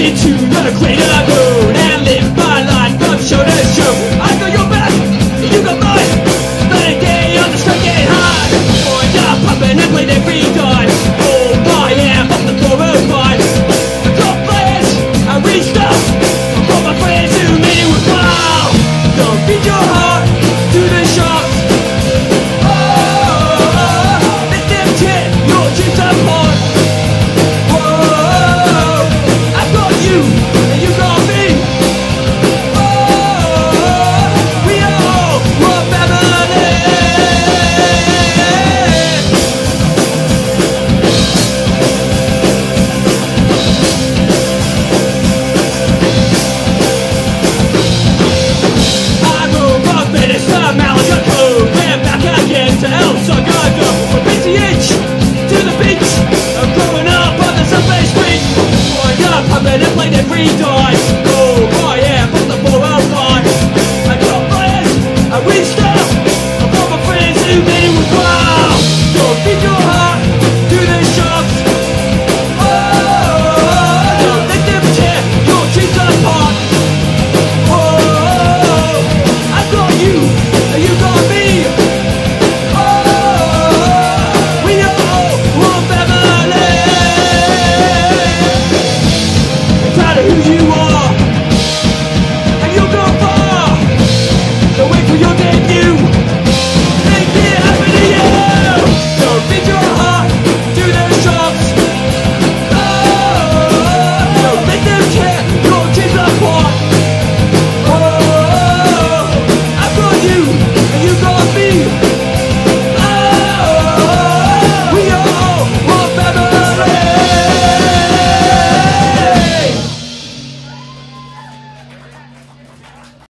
Into the another he dies.